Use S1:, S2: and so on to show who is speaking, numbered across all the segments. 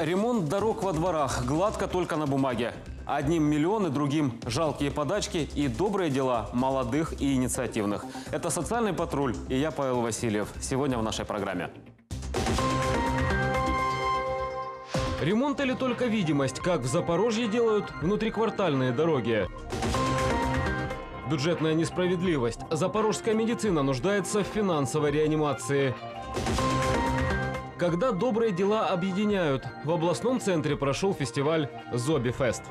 S1: Ремонт дорог во дворах гладко только на бумаге. Одним миллионы, другим жалкие подачки и добрые дела молодых и инициативных. Это «Социальный патруль» и я, Павел Васильев. Сегодня в нашей программе. Ремонт или только видимость, как в Запорожье делают внутриквартальные дороги? Бюджетная несправедливость. Запорожская медицина нуждается в финансовой реанимации. Когда добрые дела объединяют, в областном центре прошел фестиваль «Зоби Фест».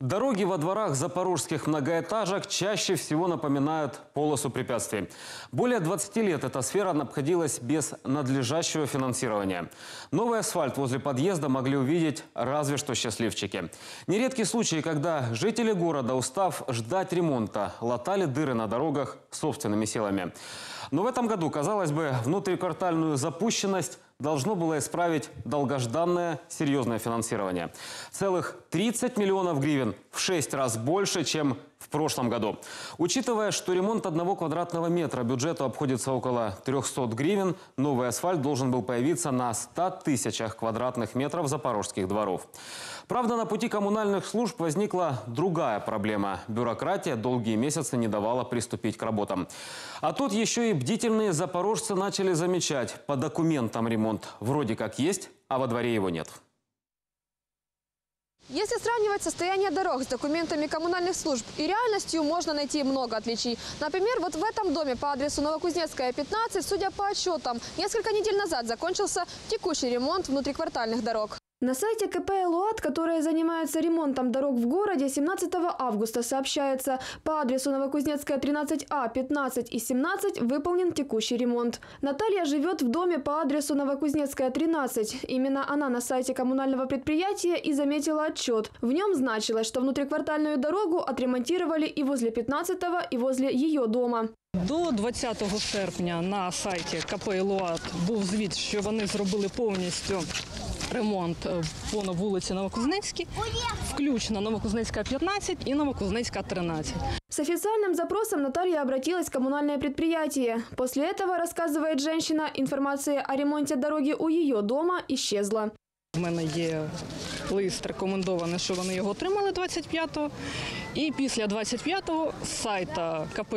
S1: Дороги во дворах запорожских многоэтажек чаще всего напоминают полосу препятствий. Более 20 лет эта сфера обходилась без надлежащего финансирования. Новый асфальт возле подъезда могли увидеть разве что счастливчики. Нередки случаи, когда жители города, устав ждать ремонта, латали дыры на дорогах собственными силами. Но в этом году, казалось бы, внутриквартальную запущенность должно было исправить долгожданное серьезное финансирование. Целых 30 миллионов гривен в 6 раз больше, чем в прошлом году. Учитывая, что ремонт одного квадратного метра бюджету обходится около 300 гривен, новый асфальт должен был появиться на 100 тысячах квадратных метров запорожских дворов. Правда, на пути коммунальных служб возникла другая проблема. Бюрократия долгие месяцы не давала приступить к работам. А тут еще и бдительные запорожцы начали замечать, по документам ремонт вроде как есть, а во дворе его нет.
S2: Если сравнивать состояние дорог с документами коммунальных служб и реальностью, можно найти много отличий. Например, вот в этом доме по адресу Новокузнецкая, 15, судя по отчетам, несколько недель назад закончился текущий ремонт внутриквартальных дорог. На сайте КП «Элуат», которая занимается ремонтом дорог в городе, 17 августа сообщается, по адресу Новокузнецкая, 13А, 15 и 17 выполнен текущий ремонт. Наталья живет в доме по адресу Новокузнецкая, 13. Именно она на сайте коммунального предприятия и заметила отчет. В нем значилось, что внутриквартальную дорогу отремонтировали и возле 15 и возле ее дома.
S3: До 20 серпня на сайті КП «Ілуат» був звіт, що вони зробили повністю ремонт е, по вулиці Новокузнецькій, включно Новокузнецька 15 і Новокузнецька 13.
S2: С официальным запросом Наталья обратилась в коммунальное предприятие. После этого, рассказывает женщина, информация о ремонте дороги у ее дома исчезла.
S3: У мене є лист рекомендований, що вони його отримали 25-го. І після 25-го з сайта КП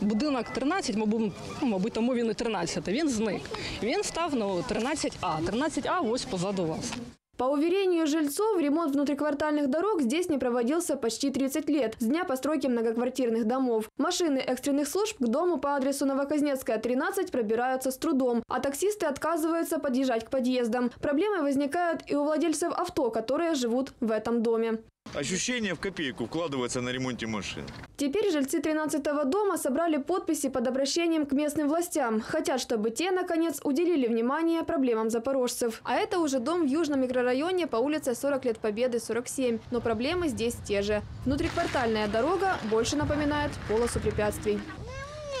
S3: будинок 13, мабуть, ну, мабуть, тому він і 13, він зник. Він став на 13А. 13А ось позаду вас.
S2: По уверению жильцов, ремонт внутриквартальных дорог здесь не проводился почти 30 лет, с дня постройки многоквартирных домов. Машины экстренных служб к дому по адресу Новокузнецкая, 13 пробираются с трудом, а таксисты отказываются подъезжать к подъездам. Проблемы возникают и у владельцев авто, которые живут в этом доме.
S4: Ощущение в копейку вкладывается на ремонте машин.
S2: Теперь жильцы 13-го дома собрали подписи под обращением к местным властям. Хотят, чтобы те, наконец, уделили внимание проблемам запорожцев. А это уже дом в южном микрорайоне по улице 40 лет Победы, 47. Но проблемы здесь те же. Внутриквартальная дорога больше напоминает полосу препятствий.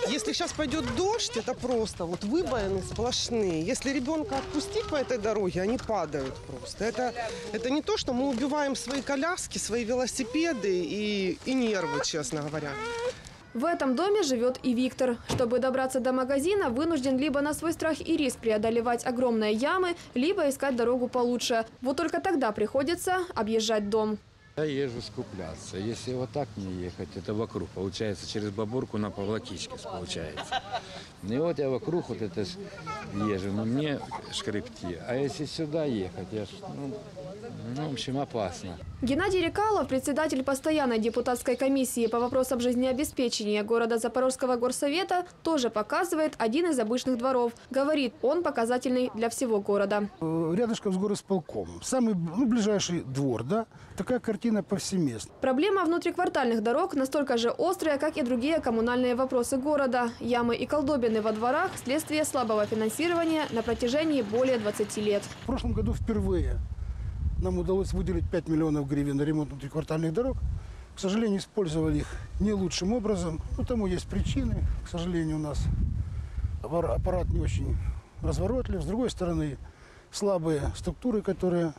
S5: Если сейчас пойдет дождь, это просто вот выбоины сплошные. Если ребенка отпустить по этой дороге, они падают просто. Это, это не то, что мы убиваем свои коляски, свои велосипеды и, и нервы, честно говоря.
S2: В этом доме живет и Виктор. Чтобы добраться до магазина, вынужден либо на свой страх и риск преодолевать огромные ямы, либо искать дорогу получше. Вот только тогда приходится объезжать дом.
S6: Я езжу скупляться. Если вот так мне ехать, это вокруг. Получается, через Бабурку на Павлакичке получается. И вот я вокруг вот это езжу, но мне шкребти. А если сюда ехать, я ж, ну, ну, в общем, опасно.
S2: Геннадий Рекалов, председатель постоянной депутатской комиссии по вопросам жизнеобеспечения города Запорожского горсовета, тоже показывает один из обычных дворов. Говорит, он показательный для всего города.
S7: Э, Рядышком с горосполком. Самый ну, ближайший двор, да? Такая картина повсеместно.
S2: Проблема внутриквартальных дорог настолько же острая, как и другие коммунальные вопросы города. Ямы и колдобины во дворах – следствие слабого финансирования на протяжении более 20 лет.
S7: В прошлом году впервые нам удалось выделить 5 миллионов гривен на ремонт внутриквартальных дорог. К сожалению, использовали их не лучшим образом. Ну, тому есть причины. К сожалению, у нас аппар- аппарат не очень разворотлив. С другой стороны, слабые структуры, которые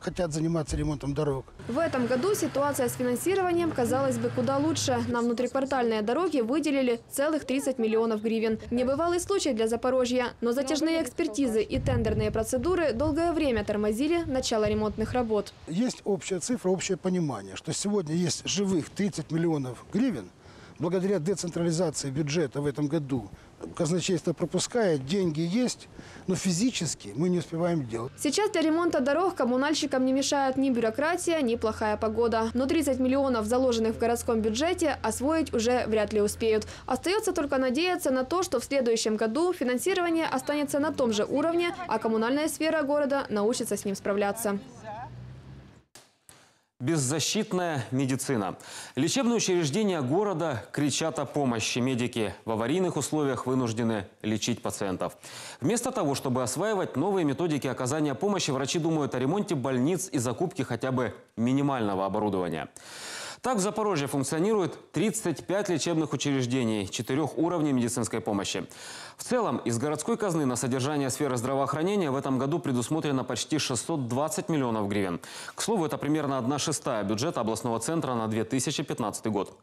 S7: хотят заниматься ремонтом дорог.
S2: В этом году ситуация с финансированием, казалось бы, куда лучше. На внутриквартальные дороги выделили целых 30 миллионов гривен. Небывалый случай для Запорожья, но затяжные экспертизы и тендерные процедуры долгое время тормозили начало ремонтных работ.
S7: Есть общая цифра, общее понимание, что сегодня есть живых 30 миллионов гривен. Благодаря децентрализации бюджета в этом году казначейство пропускает, деньги есть, но физически мы не успеваем делать.
S2: Сейчас для ремонта дорог коммунальщикам не мешает ни бюрократия, ни плохая погода. Но 30 миллионов, заложенных в городском бюджете, освоить уже вряд ли успеют. Остается только надеяться на то, что в следующем году финансирование останется на том же уровне, а коммунальная сфера города научится с ним справляться.
S1: Беззащитная медицина. Лечебные учреждения города кричат о помощи. Медики в аварийных условиях вынуждены лечить пациентов. Вместо того, чтобы осваивать новые методики оказания помощи, врачи думают о ремонте больниц и закупке хотя бы минимального оборудования. Так в Запорожье функционирует 35 лечебных учреждений, четырех уровней медицинской помощи. В целом, из городской казны на содержание сферы здравоохранения в этом году предусмотрено почти 620 миллионов гривен. К слову, это примерно одна шестая бюджета областного центра на 2015 год.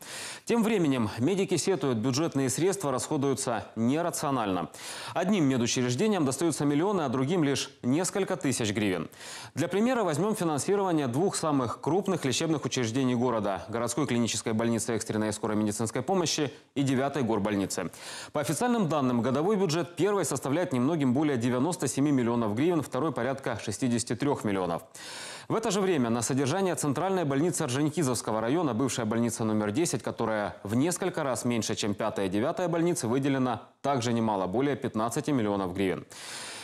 S1: Тем временем медики сетуют, бюджетные средства расходуются нерационально. Одним медучреждениям достаются миллионы, а другим лишь несколько тысяч гривен. Для примера возьмем финансирование двух самых крупных лечебных учреждений города – городской клинической больницы экстренной и скорой медицинской помощи и 9 горбольницы. По официальным данным, годовой бюджет первой составляет немногим более 97 миллионов гривен, второй порядка 63 миллионов. В это же время на содержание центральной больницы Орджоникидзевского района, бывшая больница номер 10, которая в несколько раз меньше, чем 5 и 9 больницы, выделено также немало, более 15 миллионов гривен.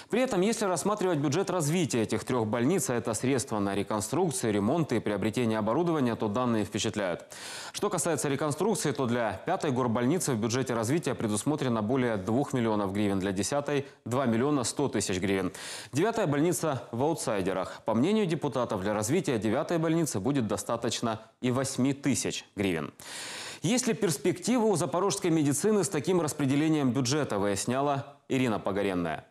S1: При этом, если рассматривать бюджет развития этих трех больниц, а это средства на реконструкцию, ремонт и приобретение оборудования, то данные впечатляют. Что касается реконструкции, то для пятой горбольницы в бюджете развития предусмотрено более 2 миллионов гривен, для десятой – 2 миллиона 100 тысяч гривен. Девятая больница в аутсайдерах. По мнению депутатов, для развития девятой больницы будет достаточно и 8 тысяч гривен. Есть ли перспективы у запорожской медицины с таким распределением бюджета, выясняла Ирина Погоренная.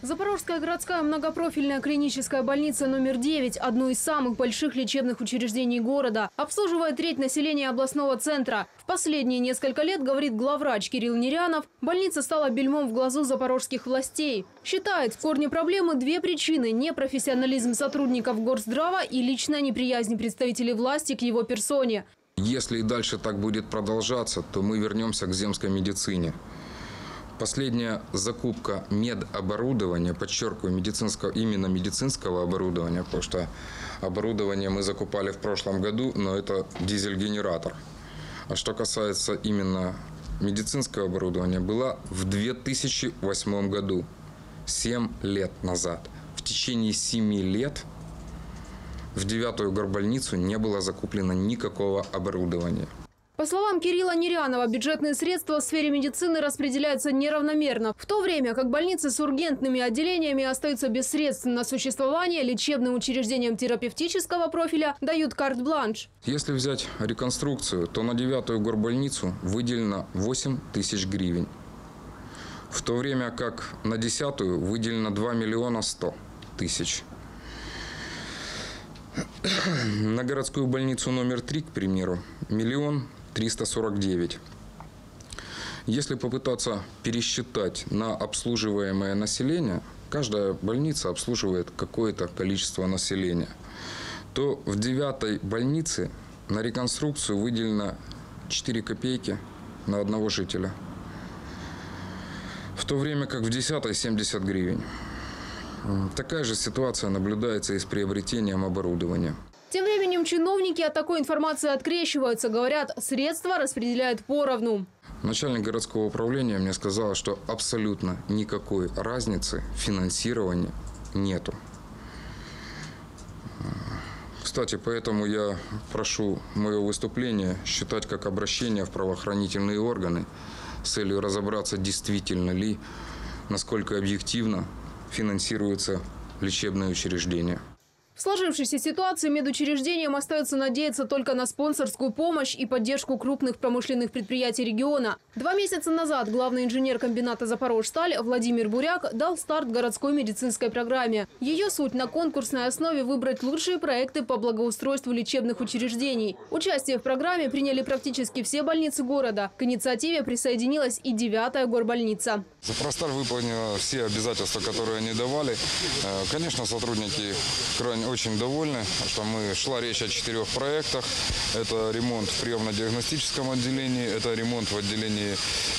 S8: Запорожская городская многопрофильная клиническая больница номер 9 – одно из самых больших лечебных учреждений города. Обслуживает треть населения областного центра. В последние несколько лет, говорит главврач Кирилл Нерянов, больница стала бельмом в глазу запорожских властей. Считает, в корне проблемы две причины – непрофессионализм сотрудников Горздрава и личная неприязнь представителей власти к его персоне.
S9: Если и дальше так будет продолжаться, то мы вернемся к земской медицине. Последняя закупка медоборудования, подчеркиваю, медицинского, именно медицинского оборудования, потому что оборудование мы закупали в прошлом году, но это дизель-генератор. А что касается именно медицинского оборудования, была в 2008 году, 7 лет назад. В течение 7 лет в девятую горбольницу не было закуплено никакого оборудования.
S8: По словам Кирилла Нерянова, бюджетные средства в сфере медицины распределяются неравномерно. В то время как больницы с ургентными отделениями остаются без средств на существование, лечебным учреждениям терапевтического профиля дают карт-бланш.
S9: Если взять реконструкцию, то на девятую горбольницу выделено 8 тысяч гривен. В то время как на десятую выделено 2 миллиона 100 тысяч. На городскую больницу номер 3, к примеру, миллион 349. Если попытаться пересчитать на обслуживаемое население, каждая больница обслуживает какое-то количество населения, то в девятой больнице на реконструкцию выделено 4 копейки на одного жителя. В то время как в десятой 70 гривен. Такая же ситуация наблюдается и с приобретением оборудования.
S8: Тем временем чиновники от такой информации открещиваются. Говорят, средства распределяют поровну.
S9: Начальник городского управления мне сказал, что абсолютно никакой разницы финансирования нету. Кстати, поэтому я прошу мое выступление считать как обращение в правоохранительные органы с целью разобраться, действительно ли, насколько объективно финансируются лечебные учреждения.
S8: В сложившейся ситуации медучреждениям остается надеяться только на спонсорскую помощь и поддержку крупных промышленных предприятий региона. Два месяца назад главный инженер комбината «Запорожсталь» Владимир Буряк дал старт городской медицинской программе. Ее суть на конкурсной основе выбрать лучшие проекты по благоустройству лечебных учреждений. Участие в программе приняли практически все больницы города. К инициативе присоединилась и девятая горбольница.
S9: Запростар выполнила все обязательства, которые они давали. Э, Конечно, сотрудники крайне очень довольны, что мы шла речь о четырех проектах. Это ремонт в приемно-диагностическом отделении, это ремонт в отделении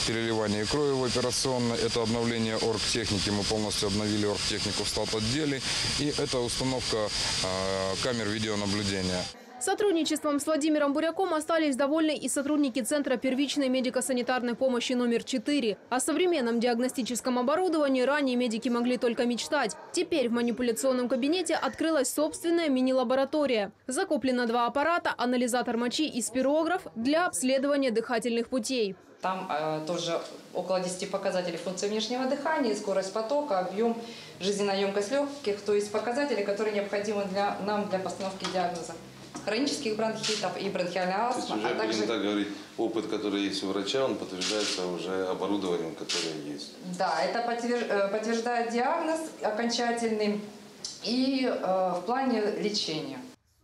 S9: переливания крови в операционной, это обновление оргтехники, мы полностью обновили оргтехнику в стат-отделе, и это установка э, камер видеонаблюдения.
S8: Сотрудничеством с Владимиром Буряком остались довольны и сотрудники Центра первичной медико-санитарной помощи номер 4. О современном диагностическом оборудовании ранее медики могли только мечтать. Теперь в манипуляционном кабинете открылась собственная мини-лаборатория. Закуплено два аппарата, анализатор мочи и спирограф для обследования дыхательных путей.
S10: Там э, тоже около 10 показателей функции внешнего дыхания, скорость потока, объем, жизненноемкость легких, то есть показатели, которые необходимы для, нам для постановки диагноза хронических бронхитов и бронхиальной астмы,
S11: уже,
S10: а также...
S11: будем так говорить, опыт, который есть у врача, он подтверждается уже оборудованием, которое есть.
S10: Да, это подтвер- э, подтверждает диагноз окончательный и э, в плане лечения.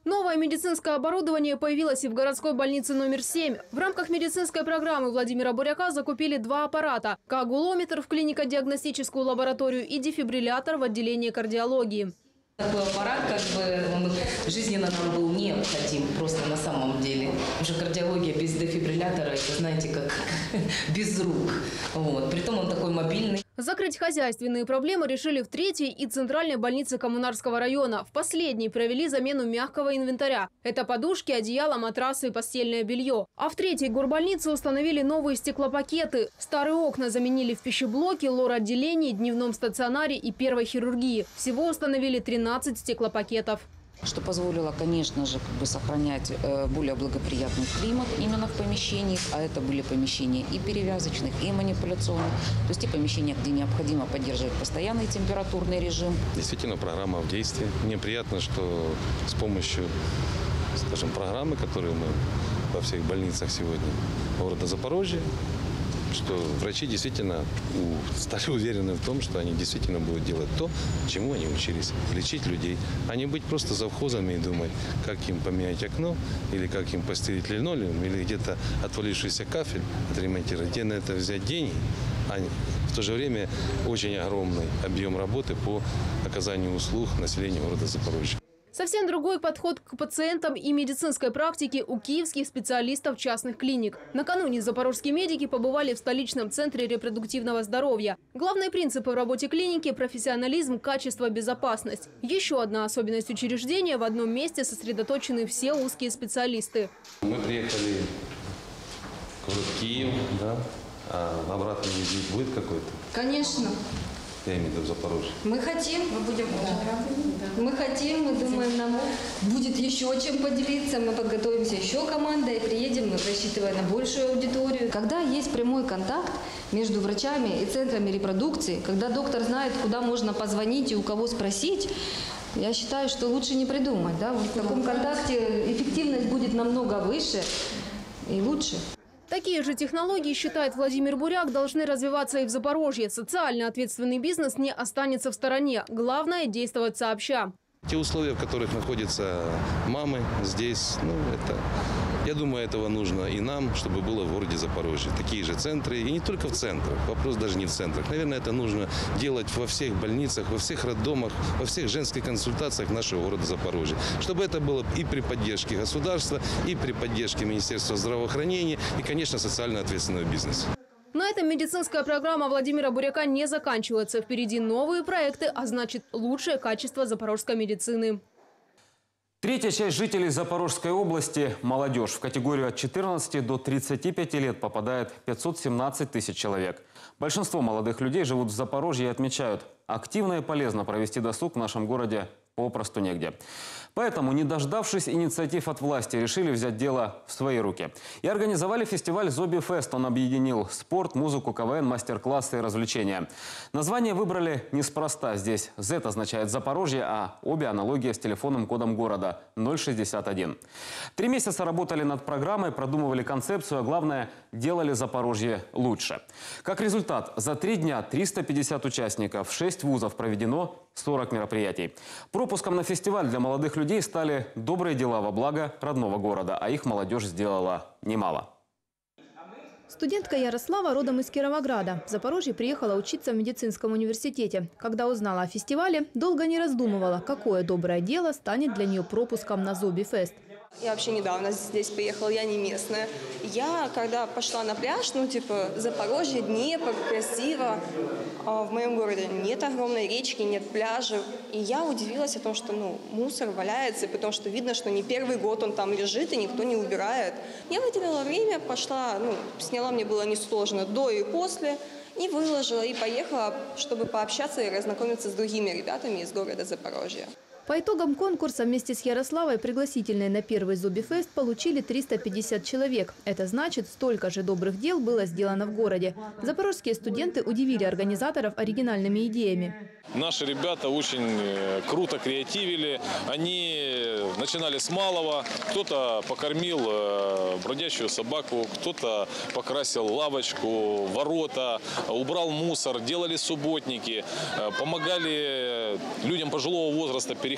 S8: Новое медицинское оборудование появилось и в городской больнице номер 7. В рамках медицинской программы Владимира Буряка закупили два аппарата – коагулометр в клинико-диагностическую лабораторию и дефибриллятор в отделении кардиологии.
S12: Такой аппарат как бы он жизненно нам был необходим просто на самом деле. Потому что кардиология без дефибриллятора, это знаете, как без рук. Вот. Притом он такой мобильный.
S8: Закрыть хозяйственные проблемы решили в третьей и центральной больнице Коммунарского района. В последней провели замену мягкого инвентаря. Это подушки, одеяло, матрасы и постельное белье. А в третьей горбольнице установили новые стеклопакеты. Старые окна заменили в пищеблоке, лор-отделении, дневном стационаре и первой хирургии. Всего установили 13 стеклопакетов.
S13: Что позволило, конечно же, как бы сохранять э, более благоприятный климат именно в помещениях, а это были помещения и перевязочных, и манипуляционных, то есть те помещения, где необходимо поддерживать постоянный температурный режим.
S14: Действительно, программа в действии. Мне приятно, что с помощью, скажем, программы, которую мы во всех больницах сегодня города Запорожья, что врачи действительно стали уверены в том, что они действительно будут делать то, чему они учились. Лечить людей, а не быть просто завхозами и думать, как им поменять окно, или как им постелить линолеум, или где-то отвалившийся кафель отремонтировать. Где на это взять деньги, а в то же время очень огромный объем работы по оказанию услуг населению города Запорожья.
S8: Совсем другой подход к пациентам и медицинской практике у киевских специалистов частных клиник. Накануне запорожские медики побывали в столичном центре репродуктивного здоровья. Главные принципы в работе клиники – профессионализм, качество, безопасность. Еще одна особенность учреждения – в одном месте сосредоточены все узкие специалисты.
S14: Мы приехали в Киев, да, а обратный визит будет какой-то?
S15: Конечно.
S14: Я имею в виду в Запорожье.
S15: Мы хотим, мы будем Мы хотим, мы думаем, нам будет еще чем поделиться. Мы подготовимся еще командой, приедем, мы рассчитывая на большую аудиторию. Когда есть прямой контакт между врачами и центрами репродукции, когда доктор знает, куда можно позвонить и у кого спросить, я считаю, что лучше не придумать. Да? В таком контакте эффективность будет намного выше и лучше.
S8: Такие же технологии, считает Владимир Буряк, должны развиваться и в Запорожье. Социально ответственный бизнес не останется в стороне. Главное – действовать сообща.
S14: Те условия, в которых находятся мамы здесь, ну, это, я думаю, этого нужно и нам, чтобы было в городе Запорожье. Такие же центры, и не только в центрах, вопрос даже не в центрах. Наверное, это нужно делать во всех больницах, во всех роддомах, во всех женских консультациях нашего города Запорожья. Чтобы это было и при поддержке государства, и при поддержке Министерства здравоохранения, и, конечно, социально ответственного бизнеса.
S8: На этом медицинская программа Владимира Буряка не заканчивается. Впереди новые проекты, а значит лучшее качество запорожской медицины.
S1: Третья часть жителей Запорожской области – молодежь. В категорию от 14 до 35 лет попадает 517 тысяч человек. Большинство молодых людей живут в Запорожье и отмечают, активно и полезно провести досуг в нашем городе попросту негде. Поэтому, не дождавшись инициатив от власти, решили взять дело в свои руки. И организовали фестиваль «Зоби Фест». Он объединил спорт, музыку, КВН, мастер-классы и развлечения. Название выбрали неспроста. Здесь «Z» означает «Запорожье», а обе аналогия с телефонным кодом города 061. Три месяца работали над программой, продумывали концепцию, а главное – делали Запорожье лучше. Как результат, за три дня 350 участников, 6 вузов проведено 40 мероприятий. Пропуском на фестиваль для молодых людей стали добрые дела во благо родного города, а их молодежь сделала немало.
S16: Студентка Ярослава родом из Кировограда. В Запорожье приехала учиться в медицинском университете. Когда узнала о фестивале, долго не раздумывала, какое доброе дело станет для нее пропуском на Зоби Фест.
S17: Я вообще недавно здесь приехала, я не местная. Я, когда пошла на пляж, ну, типа, Запорожье, Днепр, красиво. А в моем городе нет огромной речки, нет пляжа. И я удивилась о том, что, ну, мусор валяется, потому что видно, что не первый год он там лежит, и никто не убирает. Я выделила время, пошла, ну, сняла, мне было несложно, до и после, и выложила, и поехала, чтобы пообщаться и разнакомиться с другими ребятами из города Запорожья.
S16: По итогам конкурса вместе с Ярославой пригласительные на первый Зоби-фест получили 350 человек. Это значит, столько же добрых дел было сделано в городе. Запорожские студенты удивили организаторов оригинальными идеями.
S18: Наши ребята очень э, круто креативили. Они начинали с малого. Кто-то покормил э, бродячую собаку, кто-то покрасил лавочку, ворота, убрал мусор, делали субботники, э, помогали людям пожилого возраста переходить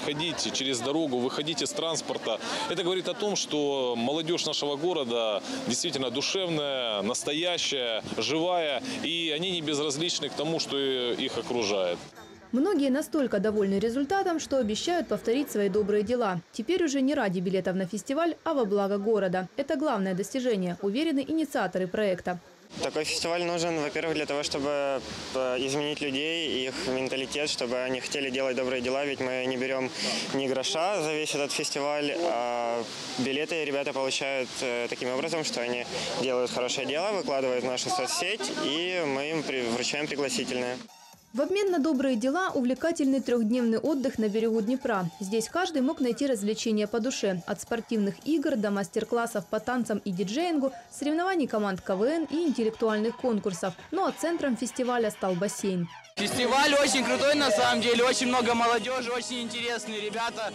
S18: через дорогу, выходить из транспорта. Это говорит о том, что молодежь нашего города действительно душевная, настоящая, живая, и они не безразличны к тому, что их окружает.
S16: Многие настолько довольны результатом, что обещают повторить свои добрые дела. Теперь уже не ради билетов на фестиваль, а во благо города. Это главное достижение, уверены инициаторы проекта.
S19: Такой фестиваль нужен, во-первых, для того, чтобы э, изменить людей, их менталитет, чтобы они хотели делать добрые дела, ведь мы не берем ни гроша за весь этот фестиваль, а билеты ребята получают э, таким образом, что они делают хорошее дело, выкладывают в нашу соцсеть, и мы им вручаем пригласительные.
S16: В обмен на добрые дела – увлекательный трехдневный отдых на берегу Днепра. Здесь каждый мог найти развлечения по душе. От спортивных игр до мастер-классов по танцам и диджеингу, соревнований команд КВН и интеллектуальных конкурсов. Ну а центром фестиваля стал бассейн.
S20: Фестиваль очень крутой на самом деле, очень много молодежи, очень интересные ребята.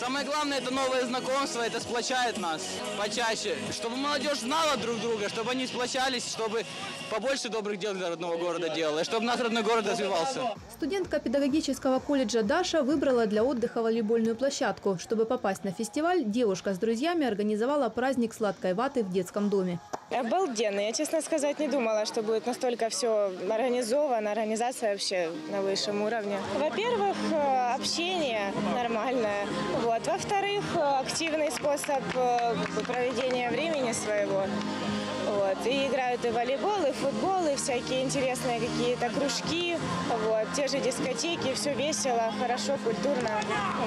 S20: Самое главное это новое знакомство, это сплочает нас почаще. Чтобы молодежь знала друг друга, чтобы они сплочались, чтобы побольше добрых дел для родного города делала, и чтобы наш родной город развивался.
S16: Студентка педагогического колледжа Даша выбрала для отдыха волейбольную площадку. Чтобы попасть на фестиваль, девушка с друзьями организовала праздник сладкой ваты в детском доме.
S21: Обалденно. Я, честно сказать, не думала, что будет настолько все организовано, организация вообще на высшем уровне. Во-первых, э, общение нормальное. Вот. Во-вторых, э, активный способ э, проведения времени своего. Вот. И играют и волейбол, и футбол, и всякие интересные какие-то кружки, вот. те же дискотеки, все весело, хорошо, культурно.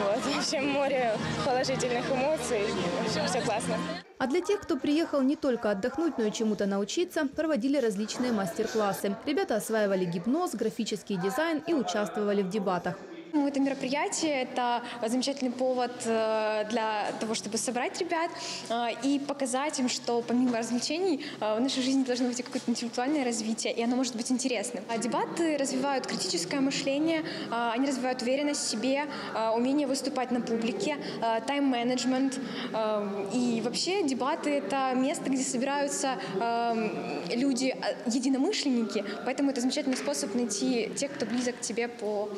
S21: Вот. В общем, море положительных эмоций, в все классно.
S16: А для тех, кто приехал не только отдохнуть, но и чему-то научиться, проводили различные мастер-классы. Ребята осваивали гипноз, графический дизайн и участвовали в дебатах.
S22: Ну, это мероприятие, это замечательный повод э, для того, чтобы собрать ребят э, и показать им, что помимо развлечений э, в нашей жизни должно быть какое-то интеллектуальное развитие, и оно может быть интересным. А дебаты развивают критическое мышление, они развивают уверенность в себе, умение выступать на публике, тайм-менеджмент. И вообще дебаты — это место, где собираются люди, единомышленники, поэтому это замечательный способ найти тех, кто близок к тебе по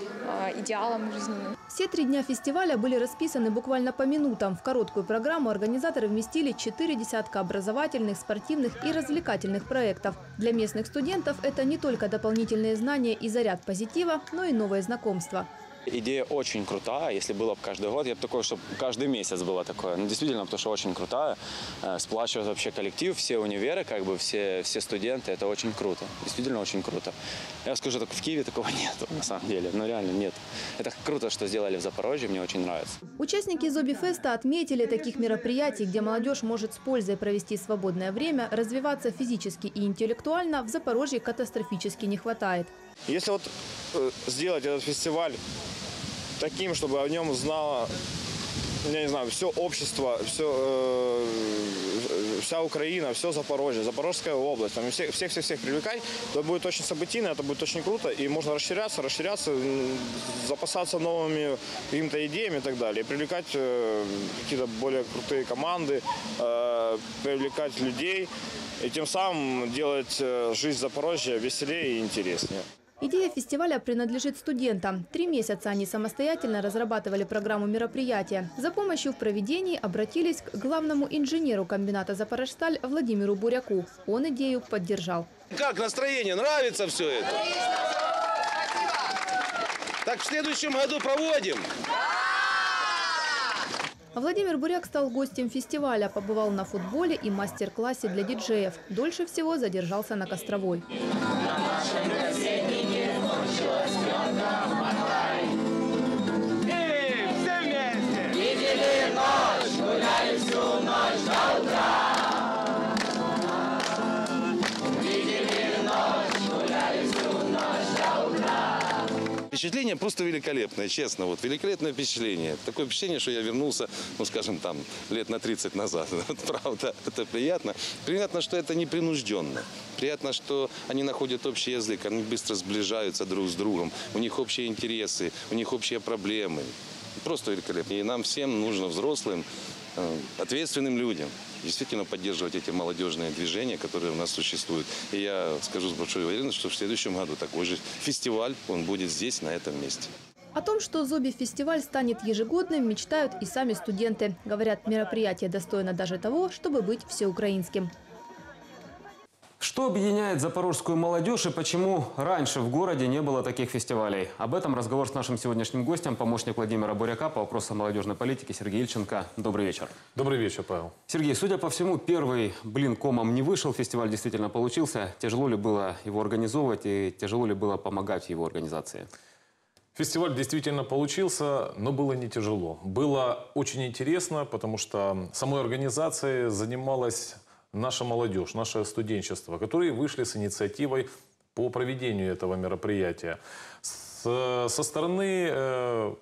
S22: идеалам идеалам жизненным.
S16: Все три дня фестиваля были расписаны буквально по минутам. В короткую программу организаторы вместили четыре десятка образовательных, спортивных и развлекательных проектов. Для местных студентов это не только дополнительные знания и заряд позитива, но и новые знакомства.
S23: Идея очень крутая. Если было бы каждый год, я бы такой, чтобы каждый месяц было такое. Ну, действительно, потому что очень крутая. Э, сплачивает вообще коллектив, все универы, как бы все, все студенты. Это очень круто. Действительно очень круто. Я скажу, так в Киеве такого нет, на самом деле. Ну, реально нет. Это круто, что сделали в Запорожье, мне очень нравится.
S16: Участники Зоби-феста отметили таких мероприятий, где молодежь может с пользой провести свободное время, развиваться физически и интеллектуально, в Запорожье катастрофически не хватает.
S24: Если вот э, сделать этот фестиваль таким, чтобы о нем знало, я не знаю, все общество, все, э, вся Украина, все Запорожье, Запорожская область, там, всех, всех, всех, привлекать, то будет очень событийно, это будет очень круто, и можно расширяться, расширяться, запасаться новыми какими-то идеями и так далее, привлекать э, какие-то более крутые команды, э, привлекать людей, и тем самым делать э, жизнь Запорожья веселее и интереснее.
S8: Идея фестиваля принадлежит студентам. Три месяца они самостоятельно разрабатывали программу мероприятия. За помощью в проведении обратились к главному инженеру комбината «Запорожсталь» Владимиру Буряку. Он идею поддержал.
S25: Как настроение? Нравится все это? Так в следующем году проводим.
S8: Владимир Буряк стал гостем фестиваля, побывал на футболе и мастер-классе для диджеев. Дольше всего задержался на Костровой.
S14: Впечатление просто великолепное, честно. Вот великолепное впечатление. Такое впечатление, что я вернулся, ну, скажем, там, лет на 30 назад. Вот, правда, это приятно. Приятно, что это непринужденно. Приятно, что они находят общий язык, они быстро сближаются друг с другом. У них общие интересы, у них общие проблемы. Просто великолепно. И нам всем нужно, взрослым, э, ответственным людям, действительно поддерживать эти молодежные движения, которые у нас существуют. И я скажу с большой уверенностью, что в следующем году такой же фестиваль, он будет здесь, на этом месте.
S8: О том, что Зоби-фестиваль станет ежегодным, мечтают и сами студенты. Говорят, мероприятие достойно даже того, чтобы быть всеукраинским.
S1: Что объединяет запорожскую молодежь и почему раньше в городе не было таких фестивалей? Об этом разговор с нашим сегодняшним гостем, помощник Владимира Буряка по вопросам молодежной политики Сергей Ильченко. Добрый вечер.
S18: Добрый вечер, Павел.
S1: Сергей, судя по всему, первый блин комом не вышел, фестиваль действительно получился. Тяжело ли было его организовывать и тяжело ли было помогать в его организации?
S18: Фестиваль действительно получился, но было не тяжело. Было очень интересно, потому что самой организацией занималась наша молодежь, наше студенчество, которые вышли с инициативой по проведению этого мероприятия. С- со стороны э,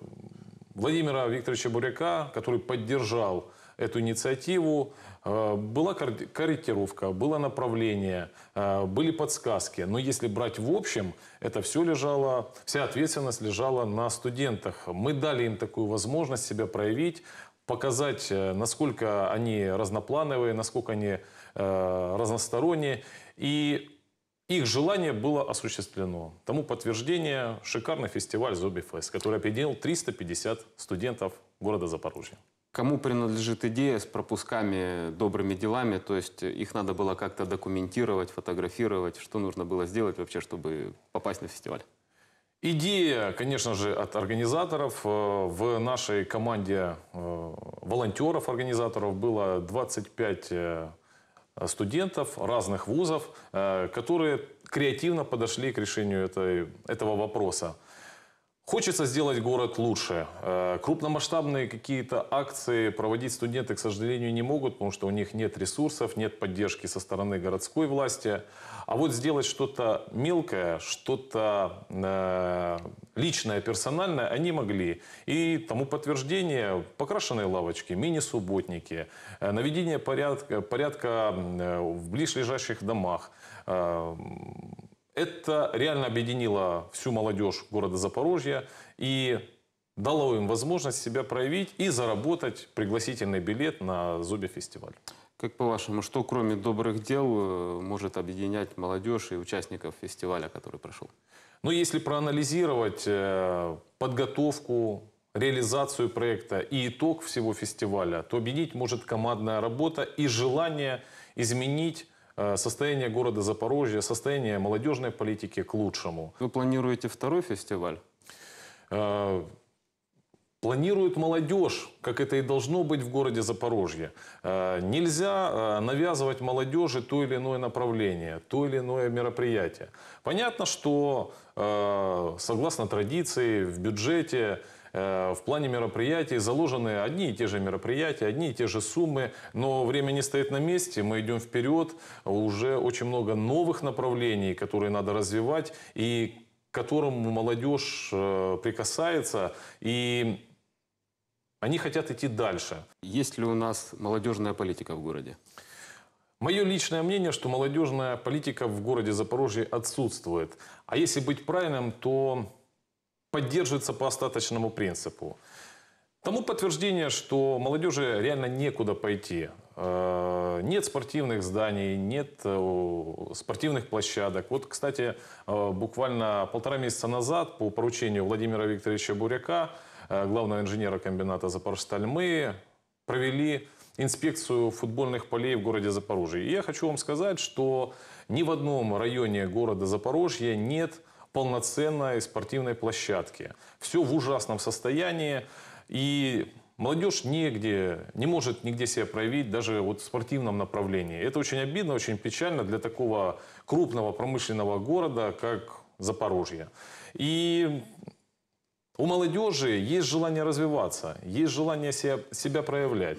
S18: Владимира Викторовича Буряка, который поддержал эту инициативу, э, была кор- корректировка, было направление, э, были подсказки. Но если брать в общем, это все лежало, вся ответственность лежала на студентах. Мы дали им такую возможность себя проявить, показать, э, насколько они разноплановые, насколько они разносторонние. И их желание было осуществлено. Тому подтверждение шикарный фестиваль «Зоби Фест», который объединил 350 студентов города Запорожья.
S1: Кому принадлежит идея с пропусками, добрыми делами? То есть их надо было как-то документировать, фотографировать. Что нужно было сделать вообще, чтобы попасть на фестиваль?
S18: Идея, конечно же, от организаторов. Э, В нашей команде э, волонтеров-организаторов было 25 э, студентов разных вузов, э, которые креативно подошли к решению этой, этого вопроса. Хочется сделать город лучше. Э, Крупномасштабные какие-то акции проводить студенты, к сожалению, не могут, потому что у них нет ресурсов, нет поддержки со стороны городской власти. А вот сделать что-то мелкое, что-то э, личное, персональное они могли. И тому подтверждение покрашенные лавочки, мини-субботники, э, наведение порядка, порядка в ближайших домах. Это реально объединило всю молодежь города Запорожья и дало им возможность себя проявить и заработать пригласительный билет на Зубе фестиваль.
S1: Как по-вашему, что кроме добрых дел э, может объединять молодежь и участников фестиваля, который прошел?
S18: Но если проанализировать э, подготовку, реализацию проекта и итог всего фестиваля, то объединить может командная работа и желание изменить состояние города Запорожья, состояние молодежной политики к лучшему.
S1: Вы планируете второй фестиваль?
S18: Э, Планирует молодежь, как это и должно быть в городе Запорожье. Э, Нельзя э, навязывать молодежи то или иное направление, то или иное мероприятие. Понятно, что э, согласно традиции в бюджете э, в плане мероприятий заложены одни и те же мероприятия, одни и те же суммы, но время не стоит на месте, мы идем вперед, уже очень много новых направлений, которые надо развивать, и к которому молодежь э, прикасается, и они хотят идти дальше.
S1: Есть ли у нас молодежная политика в городе?
S18: Мое личное мнение, что молодежная политика в городе Запорожье отсутствует. А если быть правильным, то поддерживается по остаточному принципу. Тому подтверждение, что молодежи реально некуда пойти. Э, Нет спортивных зданий, нет э, спортивных площадок. Вот, кстати, э, буквально полтора месяца назад по поручению Владимира Викторовича Буряка, главного инженера комбината «Запорожсталь», мы провели инспекцию футбольных полей в городе Запорожье. И я хочу вам сказать, что ни в одном районе города Запорожье нет полноценной спортивной площадки. Все в ужасном состоянии. И молодежь нигде, не может нигде себя проявить, даже вот в спортивном направлении. Это очень обидно, очень печально для такого крупного промышленного города, как Запорожье. И у молодежи есть желание развиваться, есть желание себя, себя проявлять.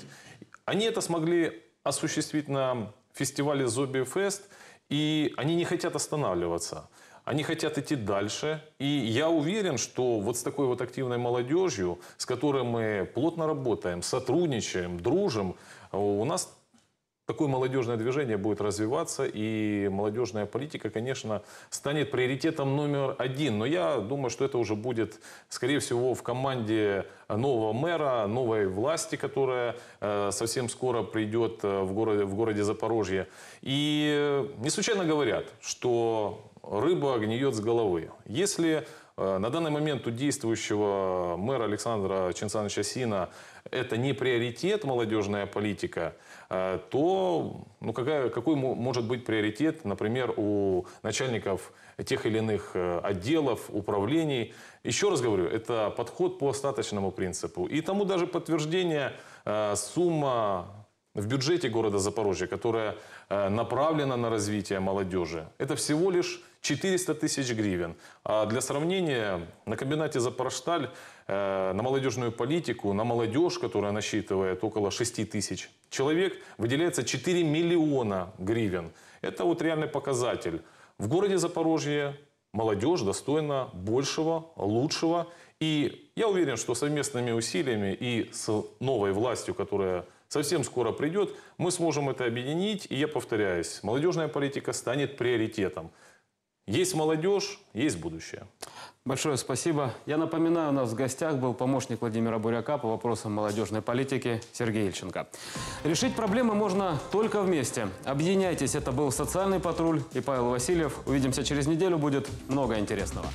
S18: Они это смогли осуществить на фестивале Зоби Фест, и они не хотят останавливаться. Они хотят идти дальше. И я уверен, что вот с такой вот активной молодежью, с которой мы плотно работаем, сотрудничаем, дружим, у нас такое молодежное движение будет развиваться, и молодежная политика, конечно, станет приоритетом номер один. Но я думаю, что это уже будет, скорее всего, в команде нового мэра, новой власти, которая э, совсем скоро придет э, в городе, в городе Запорожье. И э, не случайно говорят, что рыба гниет с головы. Если э, на данный момент у действующего мэра Александра Чинсановича Сина это не приоритет молодежная политика, э, то ну, какая, какой мо- может быть приоритет, например, у начальников тех или иных э, отделов, управлений? Еще раз говорю, это подход по остаточному принципу. И тому даже подтверждение сумма в бюджете города Запорожья, которая э, направлена на развитие молодежи, это всего лишь 400 тысяч гривен. А для сравнения, на комбинате «Запорожсталь» э, на молодежную политику, на молодежь, которая насчитывает около 6 тысяч человек, выделяется 4 миллиона гривен. Это вот реальный показатель. В городе Запорожье молодежь достойна большего, лучшего. И я уверен, что совместными усилиями и с новой властью, которая совсем скоро придет, мы сможем это объединить. И я повторяюсь, молодежная политика станет приоритетом. Есть молодежь, есть будущее.
S1: Большое спасибо. Я напоминаю, у нас в гостях был помощник Владимира Буряка по вопросам молодежной политики Сергей Ильченко. Решить проблемы можно только вместе. Объединяйтесь. Это был «Социальный патруль» и Павел Васильев. Увидимся через неделю. Будет много интересного.